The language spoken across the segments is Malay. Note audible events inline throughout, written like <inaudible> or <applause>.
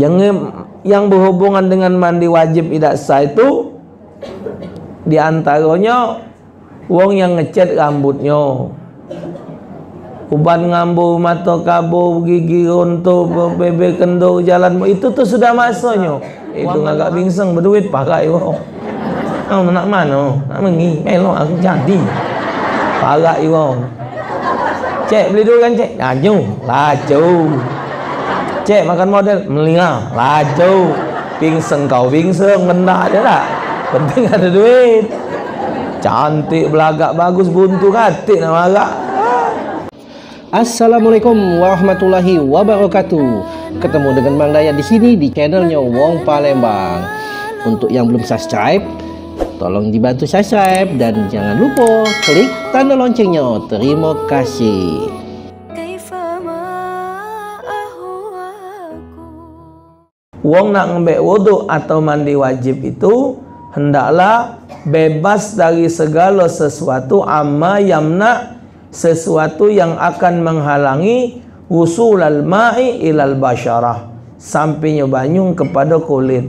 yang yang berhubungan dengan mandi wajib tidak sah itu di antaranya wong yang ngecat rambutnya. Uban ngambu mata kabu gigi runtuh bebe kendur jalan. Itu tu sudah masanya itu agak bingseng berduit pakai wong oh, nak mana? Nak mengi elok aku jadi. Pakai wong cek beli dulu kan cek? Laju laju cek makan model. Melingah laju. Pingseng kau pingseng kena aja tak? Penting ada duit. Cantik belagak bagus. Buntu katik nama agak Assalamualaikum warahmatullahi wabarakatuh. Ketemu dengan Mang Dayat di sini di channelnya Wong Palembang. Untuk yang belum subscribe, tolong dibantu subscribe. Dan jangan lupa klik tanda loncengnya. Terima kasih. Wong nak ngambil wudhu atau mandi wajib itu hendaklah bebas dari segala sesuatu amma yamna sesuatu yang akan menghalangi usul al-ma'i ilal basyarah sampainya banyu kepada kulit.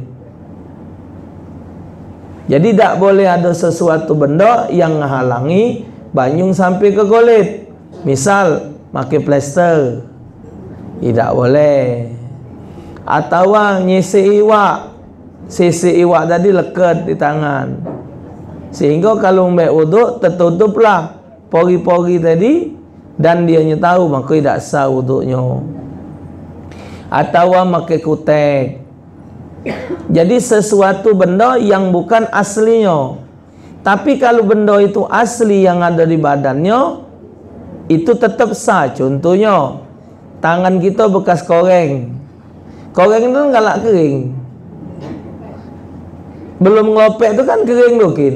Jadi tak boleh ada sesuatu benda yang menghalangi banyu sampai ke kulit. Misal pakai plester. Tidak boleh atau nyisi iwak. Sisi iwak tadi lekat di tangan. Sehingga kalau ambil wuduk tertutuplah pori-pori tadi dan dia tahu maka tidak sah wuduknya. Atau pakai kutek. Jadi sesuatu benda yang bukan aslinya. Tapi kalau benda itu asli yang ada di badannya itu tetap sah contohnya. Tangan kita bekas koreng Koreng itu galak kering. Belum ngelopek itu kan kering mungkin.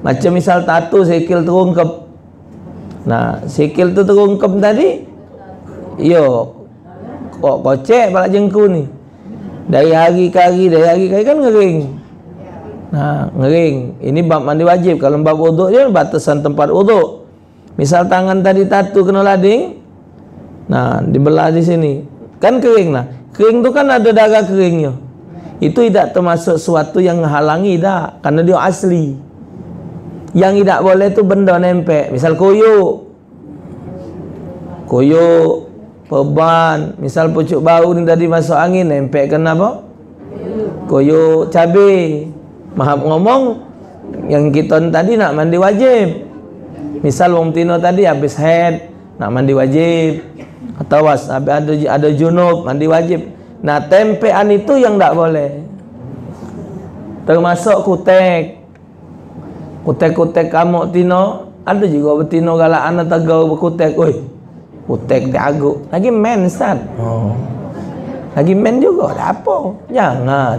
Macam misal tatu sikil terungkep. Nah, sikil tu terungkep tadi. Yo. Kok kocek balak jengku ni. Dari hari ke hari, dari hari ke hari kan ngering. Nah, ngering. Ini bab mandi wajib. Kalau bab wuduk dia batasan tempat wuduk. Misal tangan tadi tatu kena lading. Nah, dibelah di sini. Kan kering lah. Kering tu kan ada darah keringnya. Itu tidak termasuk sesuatu yang menghalangi dah karena dia asli. Yang tidak boleh tu benda nempel. Misal koyok. Koyok, peban, misal pucuk bau ni tadi masuk angin nempel kena apa? Koyok cabai. Maaf ngomong yang kita tadi nak mandi wajib. Misal wong tino tadi habis head nak mandi wajib atau was ada ada junub mandi wajib. Nah tempean itu yang tak boleh. Termasuk kutek. Kutek-kutek kamu tino ada juga betino galak anak tegau berkutek. Oi kutek diagu lagi men ustaz. Oh. Lagi men juga ada apa? Jangan.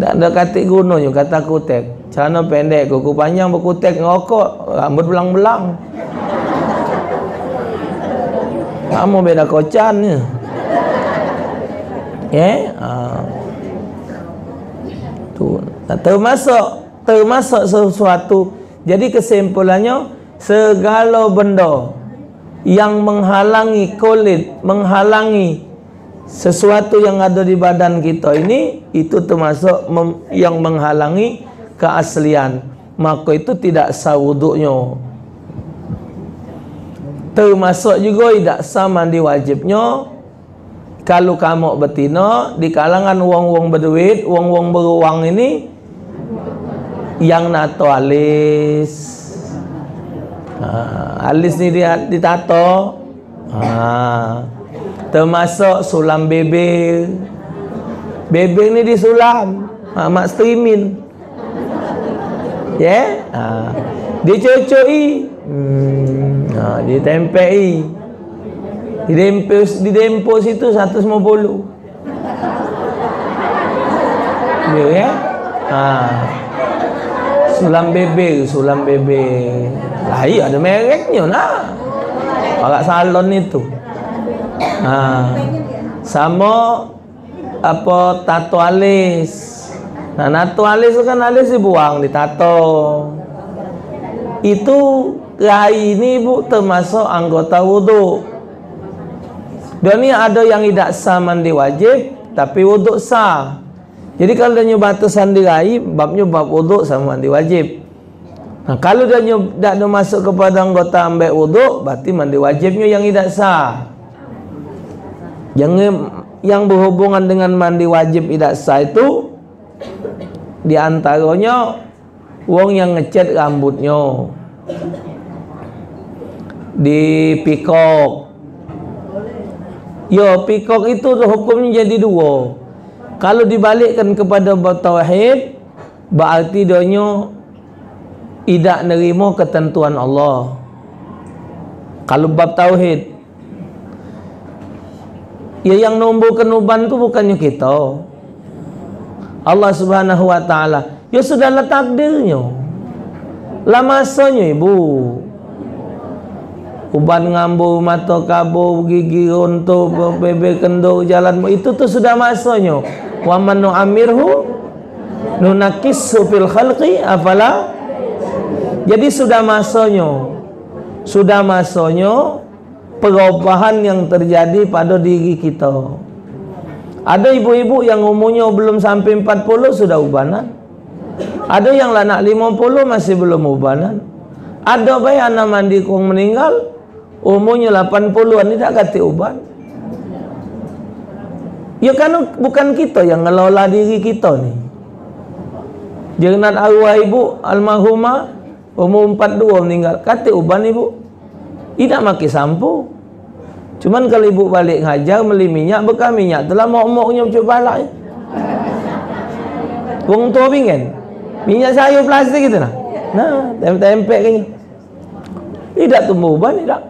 Tak ada katik guna juga kata kutek. Celana pendek kuku panjang berkutek ngokok. Rambut belang-belang kamu beda kocan ni. Ya. Yeah? Tu termasuk termasuk sesuatu. Jadi kesimpulannya segala benda yang menghalangi kulit, menghalangi sesuatu yang ada di badan kita ini itu termasuk yang menghalangi keaslian. Maka itu tidak sah wuduknya termasuk juga tidak sah mandi wajibnya kalau kamu betina di kalangan wong-wong berduit wong-wong beruang ini yang nato alis. Ha, alis ni dia ditato. Ha, termasuk sulam bebe bebe ni disulam ha, mak streamin ya? Yeah? ha, dicocoi hmm Ha, dia tempei. Di dempo di dempo situ 150. Ya ya. Ha. Sulam bebe, sulam bebe. Lah iya ada mereknya nah. Agak salon itu. Ha. Sama apa tato alis. Nah, tato alis kan alis dibuang, ditato. Itu rai ini bu termasuk anggota wudhu dia ni ada yang tidak sah mandi wajib tapi wuduk sah. Jadi kalau dia batu sandi rai babnya bab wuduk sama mandi wajib. Nah, kalau dia tidak masuk kepada anggota ambil wuduk berarti mandi wajibnya yang tidak sah. Yang yang berhubungan dengan mandi wajib tidak sah itu di antaranya wong yang ngecat rambutnya di pikok Ya, pikok itu hukumnya jadi dua. Kalau dibalikkan kepada tauhid, berarti dia tidak nerima ketentuan Allah. Kalau bab tauhid, ya yang nombor kenuban tu bukannya kita. Allah Subhanahu wa taala. Ya sudahlah takdirnya. Lah masanya ibu uban ngambu mata kabu gigi untuk bebe kendo jalan. Itu tu sudah masanya wa man nu'amirhu nunakissu fil khalqi afala? Jadi sudah masanya sudah masanya perubahan yang terjadi pada diri kita. Ada ibu-ibu yang umurnya belum sampai 40 sudah ubanan. Ada yang lah nak 50 masih belum ubanan. Ada bayi anak mandi kong meninggal umurnya 80-an ni tak kata ubat. Ya kan bukan kita yang ngelola diri kita ni. Jangan arwah ibu almarhumah umur 42 meninggal. Kata uban ibu tidak maki sampo cuman kalau ibu balik ngajar beli minyak bekal minyak. Telah mok-moknya macam balak ya. Wong tua pingin. Minyak sayur plastik gitu nah. Nah tempek-tempek kayaknya tidak tumbuh uban tidak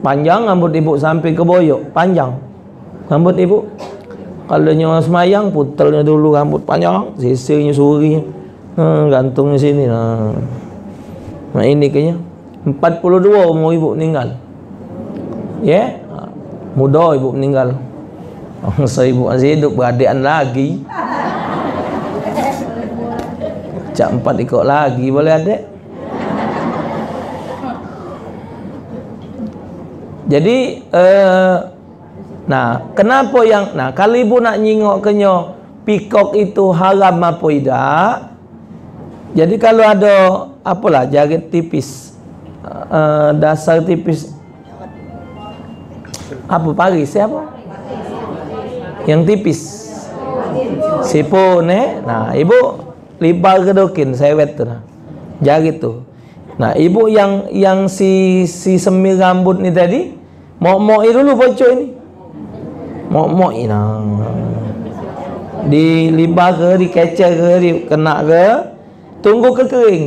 panjang rambut ibu sampai ke boyok panjang. Rambut ibu. Kalau nyawa semayang putelnya dulu rambut panjang. Sisirnya suri hmm, gantungnya sini. Nah. nah ini kayaknya. 42 umur ibu meninggal. Ya? Yeah? muda ibu meninggal. So ibu masih hidup beradian lagi. Cak empat ikut lagi boleh adik Jadi uh, nah, kenapa yang nah kalau ibu nak nyingok kenyo pikok itu haram apa tidak? Jadi kalau ada apalah jarit tipis uh, dasar tipis apa pari siapa? Yang tipis. Sipun eh. Nah, ibu libar kedokin sewet tu nah. Tu. Nah, ibu yang yang si si semir rambut ni tadi, mok-mok dulu bocor ni. Mok-mok ni nah. Di libar ke, di kecer ke, di kena ke, tunggu ke kering.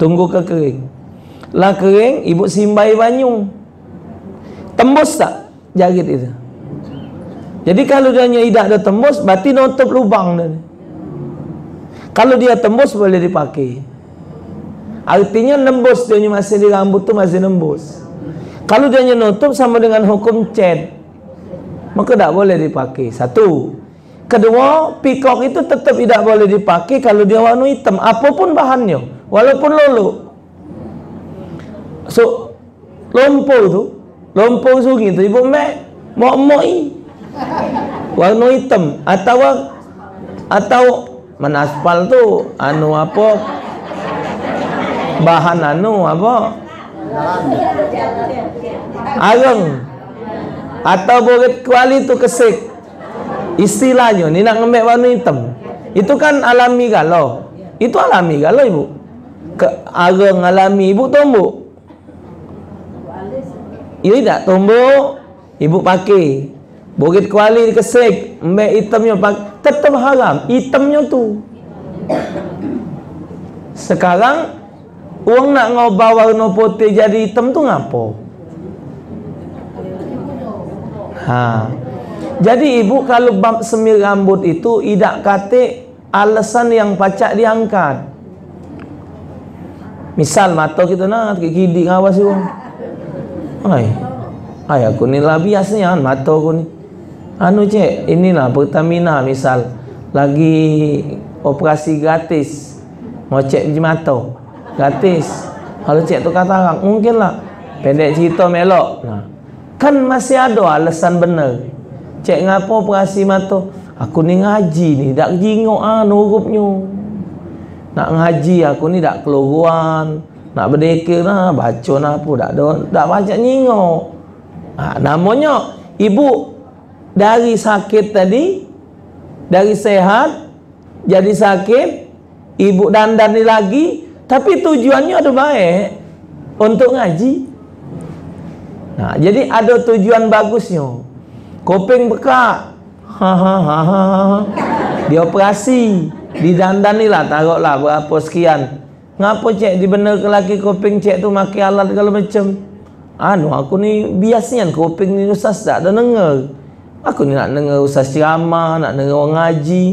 Tunggu ke kering. Lah kering, ibu simbai banyu. Tembus tak jarit itu? Jadi kalau dia tidak ada tembus, berarti nutup lubang dia. Kalau dia tembus boleh dipakai. Artinya nembus dia masih di rambut tu masih nembus. Kalau dia nutup sama dengan hukum cat. Maka tak boleh dipakai. Satu. Kedua, pikok itu tetap tidak boleh dipakai kalau dia warna hitam. Apapun bahannya. Walaupun lolo. So, lumpur tu. Lumpur sungai tu. Ibu mek. Mok-mok Warna hitam. Atau atau menaspal tu. Anu apa bahan anu apa? Arang atau boleh kuali tu kesik. Istilahnya ni nak ngambil warna hitam. Itu kan alami galau. Itu alami galau ibu. Ke arang alami ibu tumbuh ini tak tumbuh ibu pakai. Bukit kuali kesik Mbak hitamnya Tetap haram. Hitamnya tu. Sekarang Uang nak ngubah warna putih jadi hitam tu ngapo? Ha. Jadi ibu kalau bab semir rambut itu tidak kata alasan yang pacak diangkat. Misal mata kita nak kiki ngawas tu. Hai. Hai aku ni lah biasanya mata aku ni. Anu cek, inilah Pertamina misal lagi operasi gratis mau cek mata gratis. Kalau cik tu kata orang mungkin lah pendek cerita melok. Nah. kan masih ada alasan benar. Cek ngapo perasi mata aku ni ngaji ni dak jingok ah nurupnya. Nak ngaji aku ni dak keluruan nak berdekir lah baca nak apa dak ada dak baca nyingok ha, namanya ibu dari sakit tadi dari sehat jadi sakit ibu dandan ni lagi tapi tujuannya ada baik untuk ngaji. Nah jadi ada tujuan bagusnya. Kopeng bekak. Ha ha ha ha dia operasi. Di dandan ni lah taruhlah berapa sekian. Ngapa cek di bener ke laki kopeng cek tu makai alat kalau macam? Anu aku ni biasanya kopeng ni ustaz tak ada dengar. Aku ni nak dengar ustaz ceramah, nak dengar orang ngaji.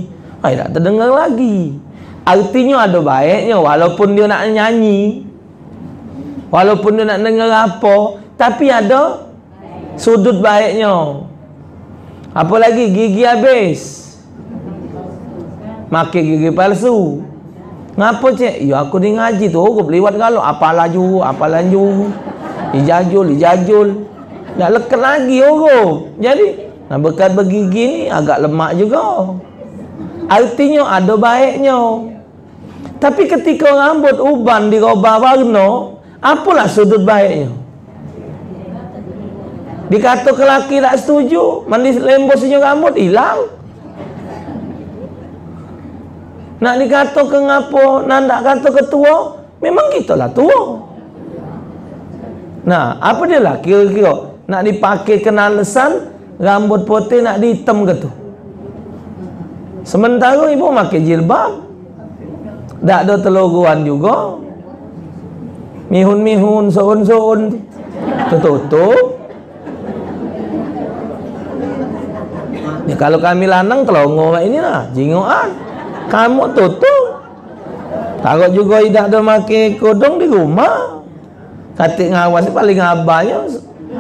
Ai tak terdengar lagi. Artinya ada baiknya walaupun dia nak nyanyi. Walaupun dia nak dengar apa, tapi ada sudut baiknya. Apa lagi gigi habis. Makai gigi palsu. Ngapa cik? Ya aku ni ngaji tu aku lewat kalau apa laju, apa laju. Ijajul, ijajul. Nak lekat lagi orang. Jadi Nah, bekas bergigi ni agak lemak juga. Artinya ada baiknya. Tapi ketika rambut uban dirubah warna, apalah sudut baiknya? Dikata lelaki tak setuju, mandi lembut senyum rambut, hilang. Nak dikata ke ngapo, nak kata ke tua, memang kita lah tua. Nah, apa dia lah kira-kira? Nak dipakai kena lesan, rambut putih nak dihitam ke tu sementara ibu pakai jilbab tak ada teloguan juga. Mihun-mihun soun-soun tertutup. Ya, kalau kami lanang telongo ini lah. Jingoan kamu tutup. Takut juga tidak ada pakai kodong di rumah. Katik ngawas paling abahnya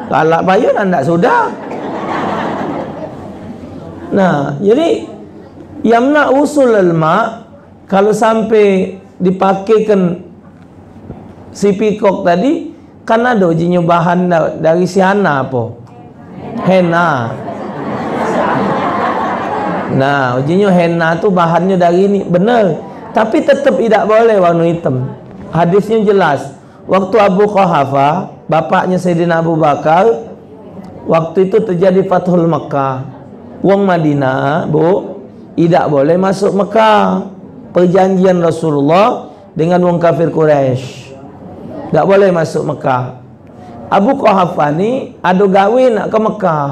kalak payun anda sudah. Nah, jadi yang nak usul lemak kalau sampai dipakaikan si pikok tadi kan ada ujinya bahan dari si Hana apa? Henna. Nah, ujinya henna tu bahannya dari ini benar. Tapi tetap tidak boleh warna hitam. Hadisnya jelas. Waktu Abu Qahafa, bapaknya Sayyidina Abu Bakar, waktu itu terjadi Fathul Makkah wong Madinah bu tidak boleh masuk Mekah perjanjian Rasulullah dengan wong kafir Quraisy. Tidak boleh masuk Mekah. Abu Quhafa ni ada gawe nak ke Mekah.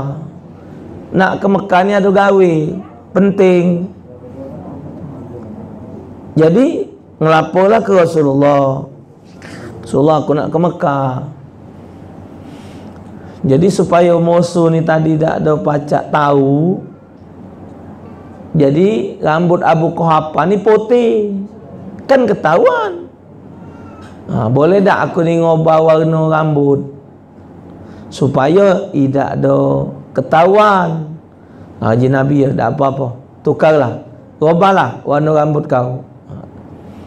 Nak ke Mekah ni ada gawe penting. Jadi ngelaporlah ke Rasulullah. Rasulullah aku nak ke Mekah. Jadi supaya musuh ni tadi tak ada pacak tahu. Jadi rambut Abu Kuhafa ni putih. Kan ketahuan. Ha, boleh tak aku ni ngubah warna rambut? Supaya tidak ada ketahuan. Ha, Haji Nabi ya, tak apa-apa. Tukarlah. Rubahlah warna rambut kau. Ha.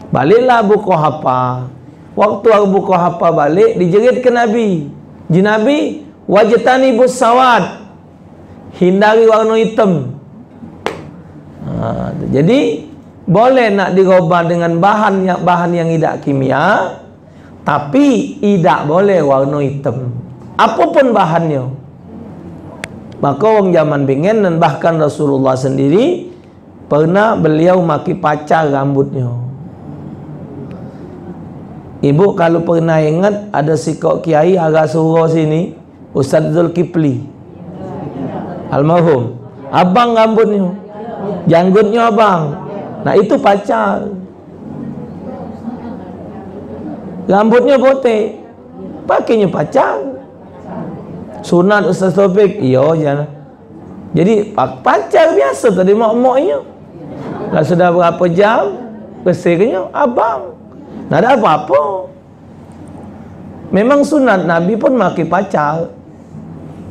Baliklah Abu Kuhafa. Waktu Abu Kuhafa balik, dijerit ke Nabi. Haji Nabi, wajtani busawad hindari warna hitam ha, jadi boleh nak dirubah dengan bahan yang bahan yang tidak kimia tapi tidak boleh warna hitam. Apapun bahannya. Maka orang zaman bingen dan bahkan Rasulullah sendiri pernah beliau maki pacar rambutnya. Ibu kalau pernah ingat ada sikok kiai agak suruh sini Ustaz Zulkifli. Almarhum. Abang rambutnya Janggutnya abang Nah itu pacar. Rambutnya putih Pakainya pacar. Sunat Ustaz Taufik. Iya jangan Jadi pacar biasa tadi mak-maknya. Dah sudah berapa jam? Bersihnya abang. Nah ada apa-apa. Memang sunat Nabi pun maki pacar.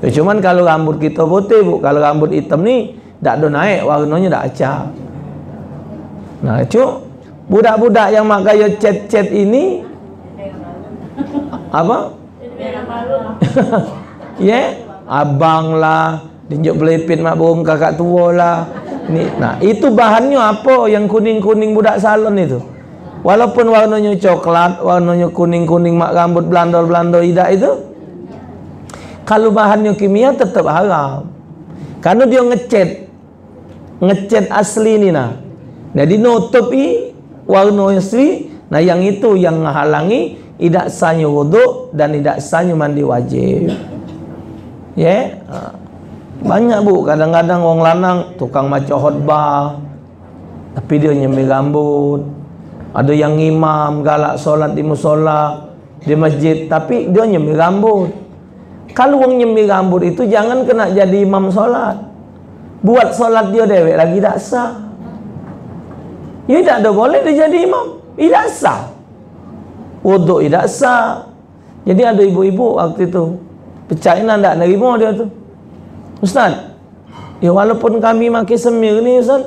Ya, cuman kalau rambut kita putih bu, kalau rambut hitam ni tak ada naik warnanya tak acak. Nah, cuk, budak-budak yang mak gaya chat-chat ini apa? <laughs> ya, yeah? abang lah tunjuk belepit mak burung kakak tua lah ni nah itu bahannya apa yang kuning-kuning budak salon itu walaupun warnanya coklat warnanya kuning-kuning mak rambut belando-belando idak itu kalau bahannya kimia tetap haram karena dia ngecat ngecat asli ni nah. Jadi nutupi warna asli. Nah yang itu yang menghalangi tidak sahnya wuduk dan tidak sahnya mandi wajib. Ya? Yeah? banyak bu. Kadang-kadang orang lanang tukang maca khutbah tapi dia nyemil rambut. Ada yang imam galak solat di musola di masjid tapi dia nyemil rambut. Kalau orang nyemil rambut itu jangan kena jadi imam solat buat solat dia dewek lagi tak sah ya tidak ada boleh dia jadi imam tidak sah wuduk tidak sah jadi ada ibu-ibu waktu itu percaya tak nerima dia tu Ustaz, ya walaupun kami makin semir ni Ustaz,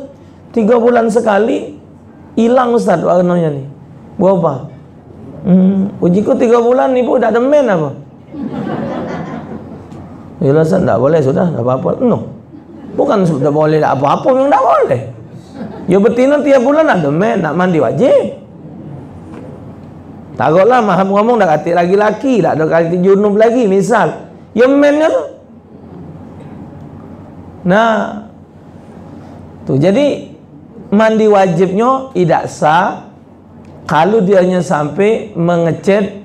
tiga bulan sekali, hilang Ustaz warnanya ni. Berapa? Hmm, uji ku tiga bulan pun dah demen apa? Ya Ustaz, tak boleh sudah, tak apa-apa. No. Bukan sudah boleh tak apa-apa, memang tak boleh. Ya betina tiap bulan ada demen, nak mandi wajib. Takutlah maham ngomong dah katik lagi-laki, tak ada katik junub lagi, misal. Ya mennya tu, Nah, tu jadi mandi wajibnya tidak sah kalau dia hanya sampai mengecat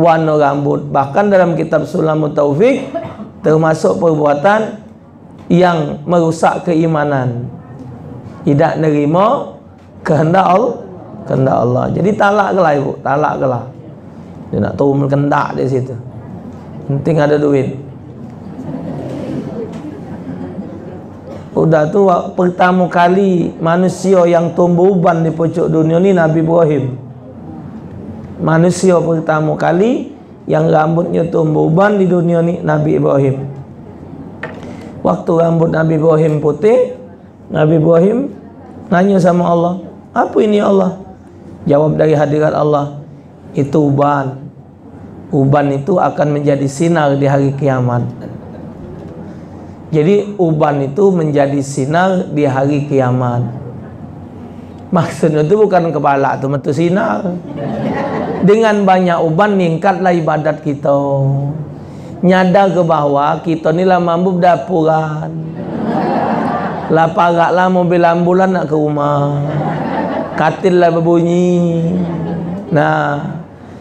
warna rambut. Bahkan dalam kitab Sulamut Taufik termasuk perbuatan yang merusak keimanan. Tidak nerima kehendak Allah, kehendak Allah. Jadi talak kelah ibu, talak kelah. Dia nak tahu mengendak di situ. Penting ada duit. Udah tu pertama kali manusia yang tumbuh uban di pucuk dunia ni Nabi Ibrahim. Manusia pertama kali yang rambutnya tumbuh uban di dunia ni Nabi Ibrahim. Waktu rambut Nabi Ibrahim putih, Nabi Ibrahim nanya sama Allah, "Apa ini Allah?" Jawab dari hadirat Allah, "Itu uban." Uban itu akan menjadi sinar di hari kiamat. Jadi uban itu menjadi sinar di hari kiamat. Maksudnya itu bukan kepala itu metu sinar. Dengan banyak uban meningkatlah ibadat kita. Nyadar ke bawah kita ni lah mampu dapuran. Lah paraklah mobil ambulan nak ke rumah. Katil lah berbunyi. Nah,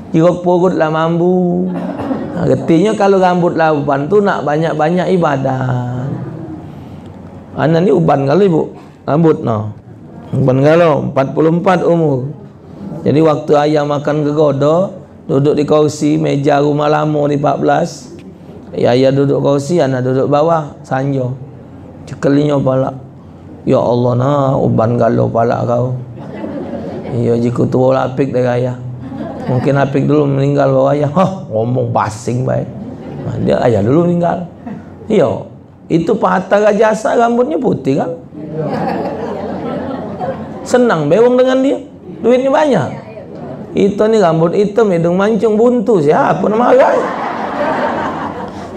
jeruk perut lah mampu. Artinya kalau rambut lah uban tu nak banyak-banyak ibadat. Ana ni uban kali ibu rambut no. Uban kalau 44 umur. Jadi waktu ayah makan gegodo, duduk di kursi meja rumah lama ni 14. Ya ayah duduk kursi, ana duduk bawah sanjo. Cekelinya pala. Ya Allah nah uban galau pala kau. Ya jika tua lapik dari ayah. Mungkin apik dulu meninggal bawa ayah. Hah, ngomong basing baik. Dia ayah dulu meninggal. Iya, itu pahatara jasa rambutnya putih kan senang bewong dengan dia duitnya banyak itu ni rambut hitam hidung mancung buntu siapa nama marah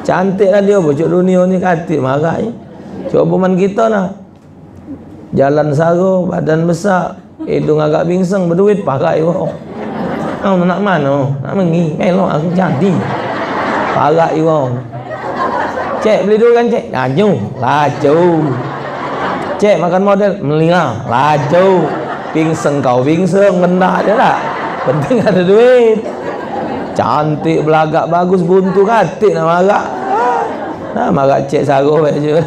cantik lah dia bocok dunia ni katik marah coba man kita nah jalan sago badan besar hidung agak bingseng berduit pakai iwo Oh, nak mana? Nak mengi? Melok aku jadi. Parah iwo. Cek beli dulu kan cek? Laju, laju. Cek makan model, melingah, laju. Pingseng kau pingseng, mendak je tak? Penting ada duit. Cantik, belagak, bagus, buntu, katik nak marah. Nah, marah cek saruh je.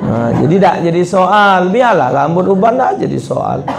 nah, <laughs> jadi tak jadi soal. Biarlah rambut uban tak jadi soal.